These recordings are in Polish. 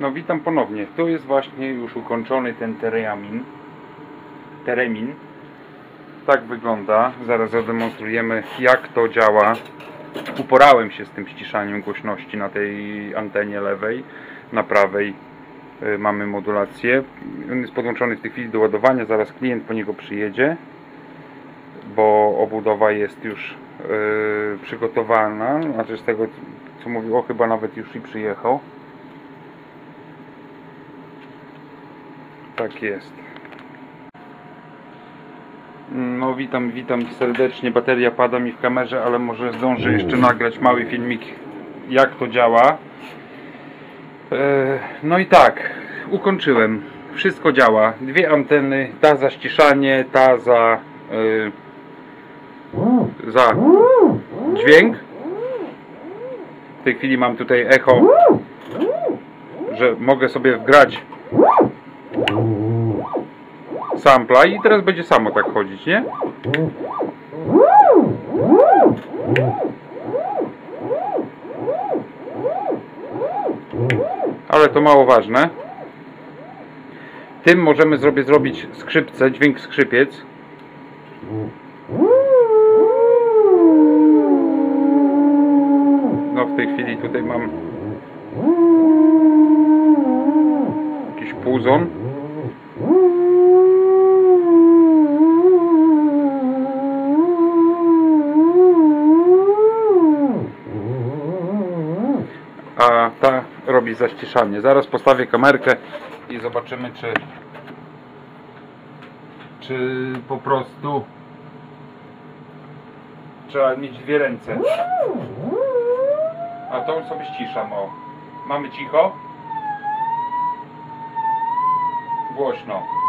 No witam ponownie. Tu jest właśnie już ukończony ten teremin. Teremin. Tak wygląda. Zaraz zademonstrujemy jak to działa. Uporałem się z tym ściszaniem głośności na tej antenie lewej. Na prawej y, mamy modulację. On jest podłączony w tej chwili do ładowania. Zaraz klient po niego przyjedzie. Bo obudowa jest już y, przygotowana. Znaczy z tego co mówił, o chyba nawet już i przyjechał. Tak jest. No witam, witam serdecznie. Bateria pada mi w kamerze, ale może zdążę jeszcze nagrać mały filmik jak to działa. E, No i tak, ukończyłem. Wszystko działa. Dwie anteny, ta za ściszanie, ta za, e, za dźwięk. W tej chwili mam tutaj echo, że mogę sobie wgrać sampla i teraz będzie samo tak chodzić, nie? Ale to mało ważne. Tym możemy sobie zrobić skrzypce, dźwięk skrzypiec. No w tej chwili tutaj mam jakiś puzon. Robi zaściszanie. Zaraz postawię kamerkę i zobaczymy, czy czy po prostu trzeba mieć dwie ręce. A tą sobie ściszam, o. Mamy cicho? Głośno.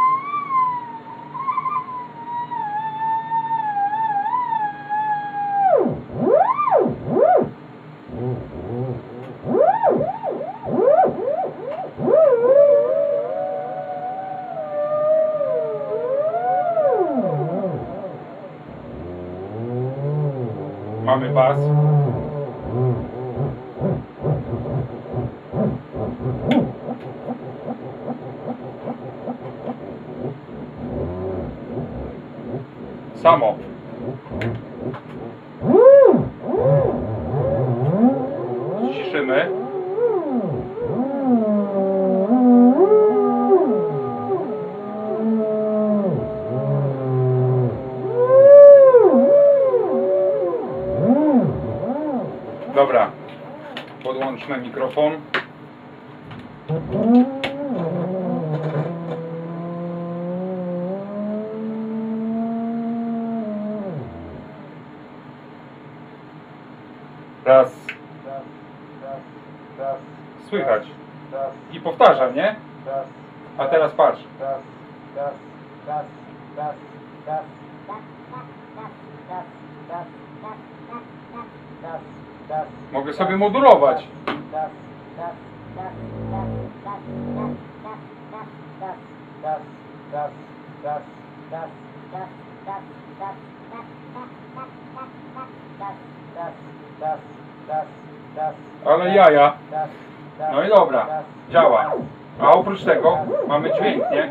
Mamy bas. Samo. Ciszymy. Dobra. Podłączmy mikrofon. Raz. Słychać. I powtarzam, nie? A teraz patrz. Mogę sobie modulować. Ale jaja. No i dobra, działa. A oprócz tego mamy dźwięk, nie?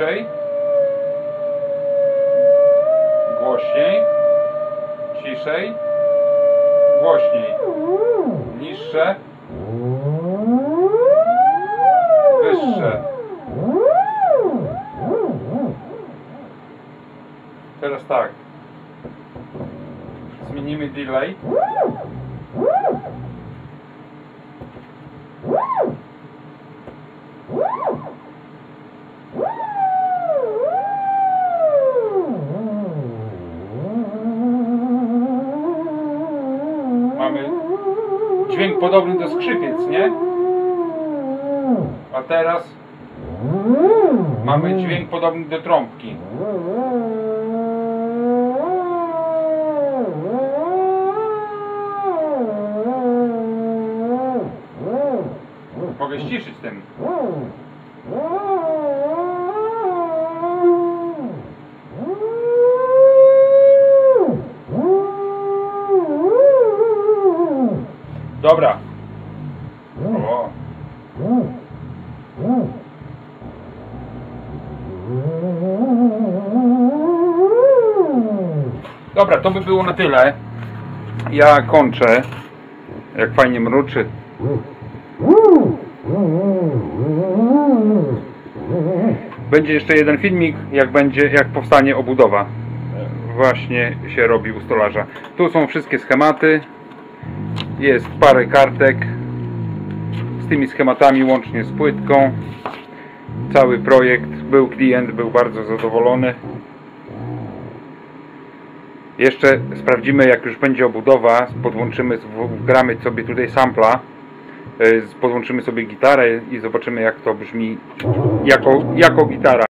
Ciszej. Głośniej. Ciszej. Głośniej. Niższe. Wyższe. Teraz tak. Zmienimy delay. Mamy dźwięk podobny do skrzypiec, nie? A teraz Mamy dźwięk podobny do trąbki. Mogę ściszyć ten. Dobra. Dobra, to by było na tyle. Ja kończę. Jak fajnie mruczy. Będzie jeszcze jeden filmik, jak będzie, jak powstanie obudowa. Właśnie się robi u stolarza. Tu są wszystkie schematy. Jest parę kartek z tymi schematami łącznie z płytką. Cały projekt. Był klient, był bardzo zadowolony. Jeszcze sprawdzimy, jak już będzie obudowa, podłączymy, wgramy sobie tutaj sampla, e, podłączymy sobie gitarę i zobaczymy, jak to brzmi jako, jako gitara.